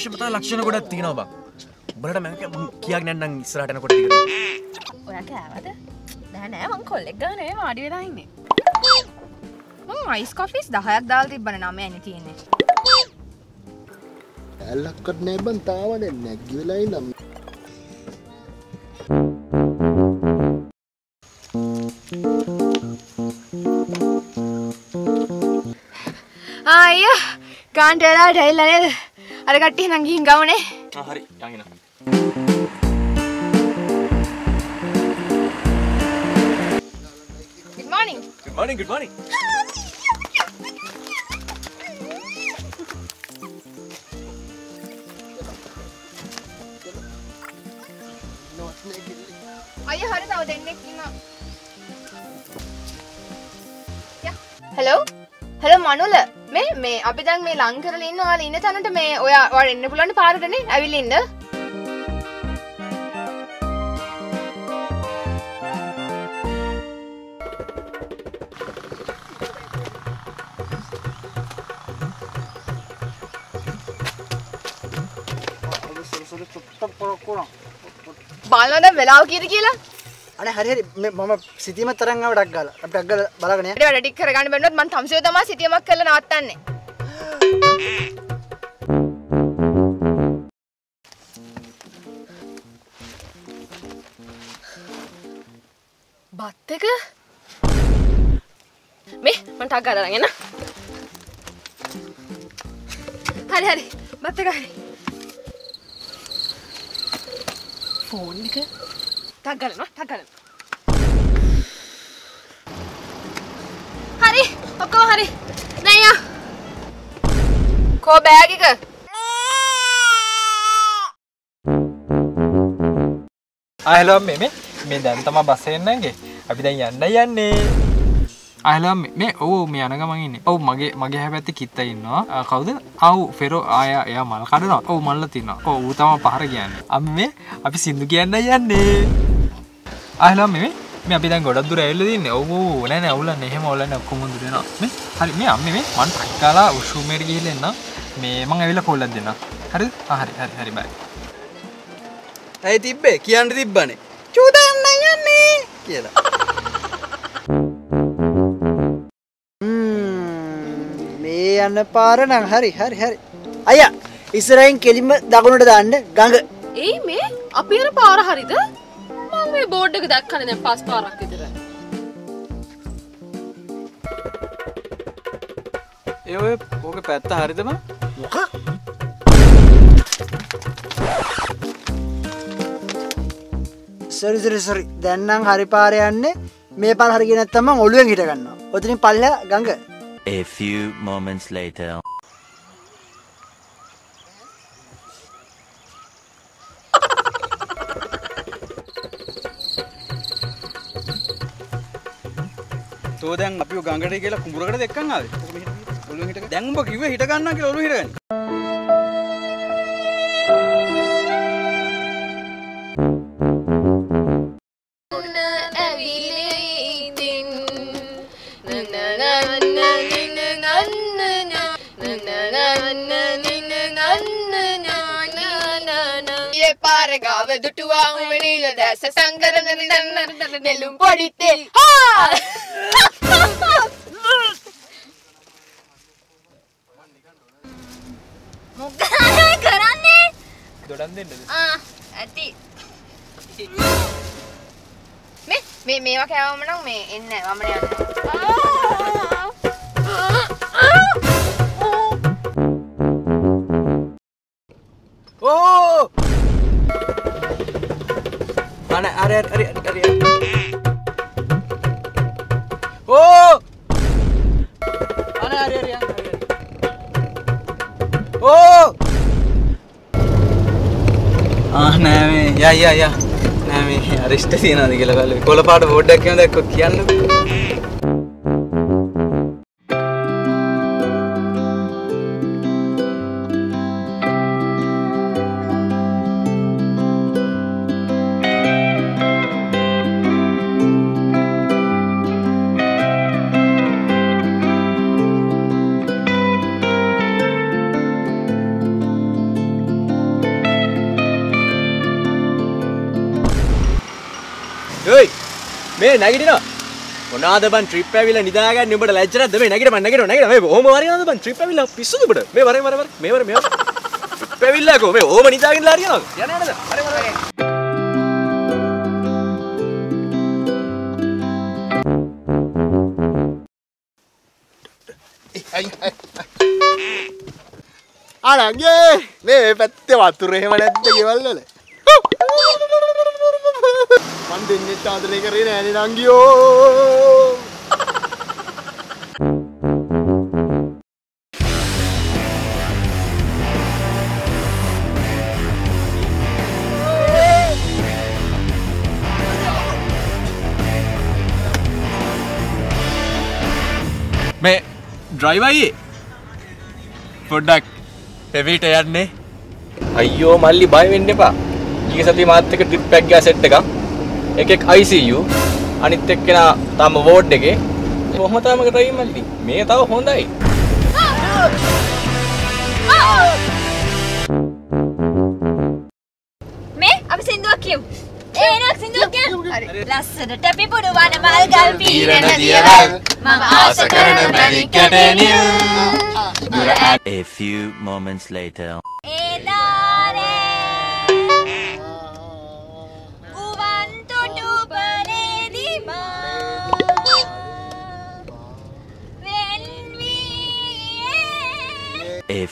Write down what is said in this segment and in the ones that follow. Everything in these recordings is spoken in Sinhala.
විශ්වපතා ලක්ෂණ ගොඩක් තියෙනවා බං. උඹලට මම කියක් නැන්නම් ඉස්සරහට යනකොට ටිකට ඔය කෑවද? නෑ නෑ මං කොල්ලෙක් ගනේ වාඩි වෙලා ඉන්නේ. මං අයිස් කොෆිස් දහයක් දාල් තිබ්බන නම ඇන තියෙන්නේ. ඇල්ලක්කට නෑබන් තාවන නැග්ගවෙලයි නම් ආය කාන්ටලා ටැල්ල නේද ಅರಗಟ್ಟಿ ನಂಗೆ ಹಿಂಗವಣೆ ಹರಿ ಹಂಗಿನ good morning good morning good morning ಅಯ್ಯ ಹರಿದ ಹೌದು ಎಣ್ಣೆ ಕ್ಲೀನ ಹಲೋ ಹಲೋ ಮನುಲ මේ මේ අපි දැන් මේ ලංකරල ඉන්න වාල ඉන්න තැනට මේ ඔයා එන්න පුලන්න පාරටනේ ඇවිලින්ද බලද වෙලාව කියද කියලා අනේ හරි හරි මම සිතීම තරම් ආව ඩක් ගාලා. අපි ඩක් ගාලා බලාගෙන යන්න. වැඩ ටික කරගන්න බැන්නොත් මං තම්සිය තමා සිතියමක් කරලා නවත්තන්නේ. බත් එක? මේ මං ටක් ගාලා අරගෙන හරි හරි. බත් එක හරි. ෆෝන් එක ටක් ගාලා ටක් ගාලා හරි ඔක්කොම හරි නෑ කෝ බෑග් එක අහලම් මේ මේ මේ දැන් තම බස්සෙන්නගේ අපි දැන් යන්න යන්නේ අහලම් මේ ඔවු මේ යනගමගන්නේ ඔවු මගේ මගේ හැපැත්ති කිත්ත ඉන්නවා කවුද අවු ෆෙරෝ ආය එයා මල් කඩනවා ඔවු මල්ල තින්න ඔවු තම පහර කියන්න අම මේ අපි සිින්දු කියන්න යන්නේ අහලම් මේ මේ අපි දැන් ගොඩක් දුර ඇල්ල දින්න ඔවු නෑන ඔවුල නෙහෙම ඔලන්න ඔක්කොමුදු දෙෙන මේ හරි මේ අම්ම මේ මන් පක්කාලා උෂුමේර ගිහිලෙන්න මේ මං ඇවිල කොල්ලත් දෙන්න හරි? හරි හරි හරි. බයි ඇයි තිබ්බේ? කියන්න තිබ්බනේ. චූදන්න යන්නේ! කියලා. මේ යන්න පාර නම් හරි හරි හරි. අයියා ඉස්සරහින් කෙලින්ම දකුණට දාන්න ගඟ. ඒ මේ අපි යන පාර හරිද මම මේ බෝඩ් එක දැක්කනේ දැන් පස් පාරක් විතර ඒ ඔය ඕක පැත්ත හරිදම මොකක්? සරි සරි සරි දැන් නම් හරි පාර යන්නේ මේ පාර හරි ගියේ නැත්නම් මං ඔළුවෙන් හිට ගන්නවා. ඔතනින් පල්ලා ගඟ. A few moments later. තෝ දැන් අපි ගඟට කියලා කුඹුරකට දෙක්කන් ආවේ. ඔළුවෙන් හිට දැන් උඹ කිව්වේ හිට ගන්නවා කියලා ඔළුව හිටගන්න. පාර ගාව දුටුවා උමනීල දැස සංකරන නන්න නෙළුම් පොඩිත්තේ. හා! මොකද කරන්නේ? දොඩන් දෙන්නද? ආ ඇති. මේ මේ මේවා කෑවම නම් මේ එන්න වමන ඕ ආ නෑ මේ. යා යා යා. නෑ මේ. අරිෂ්ට තියනවාද කියලා බලන්න කොළපාට බෝඩ්ඩක් කියනවා දැක්කොත් කියන්නකෝ මේ නැගිටිනවා. මොනාද බන් ට්‍රිප් ඇවිල්ලා නිදාගන්න? උඹට ලැජ්ජ නැද්ද මේ නැගිට මන් නැගිටිනවා නැගිටිනවා මේ ඔහොම වරිනවද බන්? ට්‍රිප් ඇවිල්ලා පිස්සුද උඹට? මේ වරේ වරේ වරේ මේ වරේ මේ ට්‍රිප් ඇවිල්ලා කෝ. මේ ඔහොම නිදාගෙන ලා හරියනවද? යන්න යන්නද වරේ වරේ අනගේ මේ පැත්තේ වතුර එහෙම නැද්ද ගෙවල් වල මන් දෙන්නේ ආදරය කරේ නෑනේ නංගියෝ මේ ඩ්‍රයිවයි පොඩ්ඩක් පෙවිට යන්නේ අයියෝ මල්ලි බය වෙන්න එපා. ඊයේ සතියේ මාත් එක්ක ට්‍රිප් එකක් ගියා සෙට් එකක්. එකෙක් ICU අනිත් එක්කෙනා තාම වෝඩ් එකේ. කොහොම තාම කරයි මල්ලි. මේ තව හොඳයි. මේ අපි සින්දුවක් කියමු. ඒනක් සින්දුවක් කියමු. ලස්සනට පිපුරු වන මල් ගල් පීරන දියවල් මම ආස කරන මැණික් ගැටෙනිය. A few moments later. A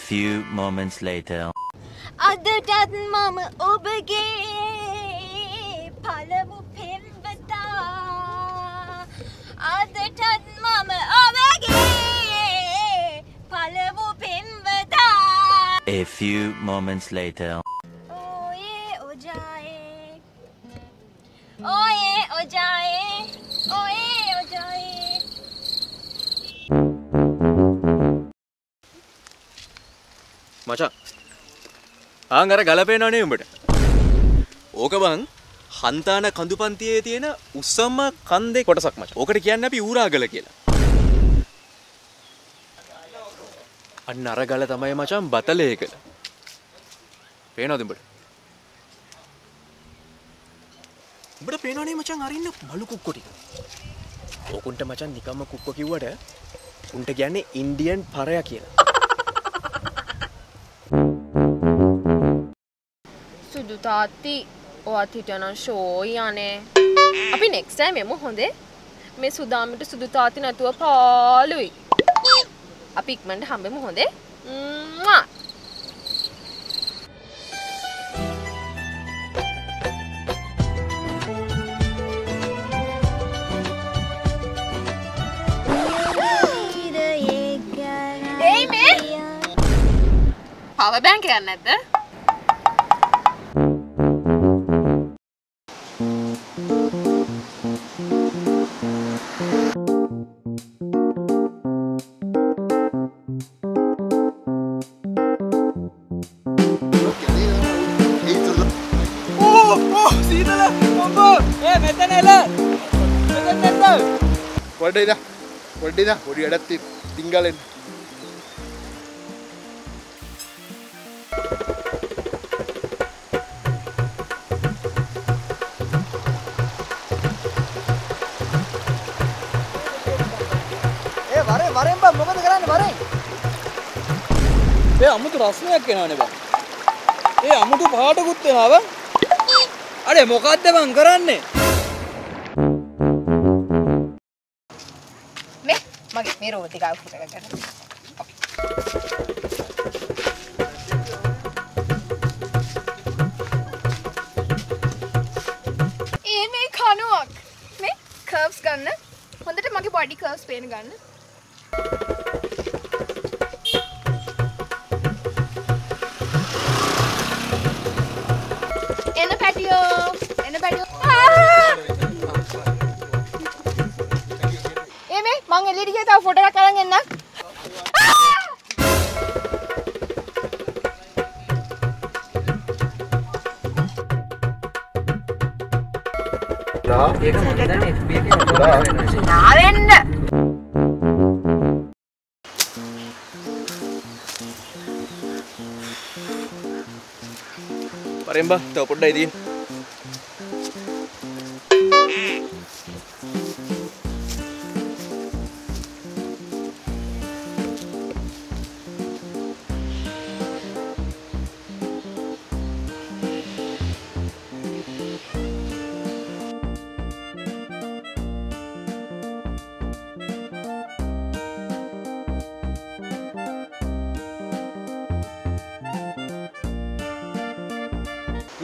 few moments later. අදටත් මම ඔබගේ පළමු පෙම්වතා අදටත් මම ඔබගේ පළමු පෙම්වතා A few moments later. ඕයේ ඔජායේ ඕයේ ඔජායේ මචං. ආන් අර ගලපේනවනේ උඹට. ඕක බං හන්තාන කඳු පන්තියේ තියෙන උස්සම්ම කන්දේ කොටසක් මචං. ඕකට කියන්නේ අපි ඌරාගල කියලා. අන්න අර ගල තමයි මචං බතලේකල පේනවද උඹට? උඹට පේනවනේ මචං අරින්න මලු කුක්කෝ ටික. ඕකුන්ට මචං නිකම්ම කුක්කෝ කිව්වට උන්ට කියන්නේ ඉන්දියන් පරයා කියලා. සුදු තාත්ති ඔත් හිටනම් ෂෝයි අනේ අපි නෙක්ස් ටයිම් එමු හොඳේ. මේ සුදාමිට සුදු තාත්ති නැතුව පාලුයි අපි ඉක්මනට හම්බෙමු හොඳේ. මේ. පව බෑන්ක යන්න නැද්ද වඩයිද වඩිද පොඩි අඩත් තිංගලෙන් ඒ වරේ වරෙන් බං මොකද කරන්නේ වරෙන් ඒ අමුතු රස්නයක් එනවනේ බං. ඒ අමුතු පාටකුත් එනවා බං. අනේ මොකද්ද බං කරන්නේ? මගේ මේ රෝති ගාව ෆොටෝ එකක් ගන්න ඒ මේ කනුවක් මේ කර්ව්ස් ගන්න. හොඳට මගේ බොඩි කර්ව්ස් පේන ගන්න ඒ මේ මං එළියට ගියා තව ෆොටෝ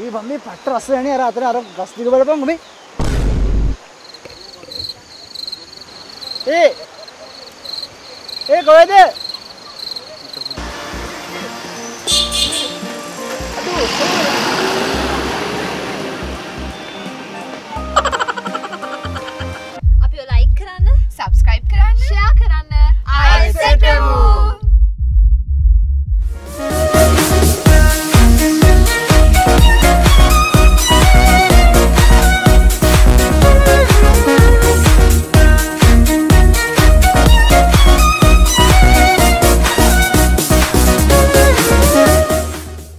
ඒ බම් මේ පට්ට රස්ස යන්නේ අර අතන අර ගස් දිග බලපන් මේ ඒ! ඒ කොහෙද? අඩු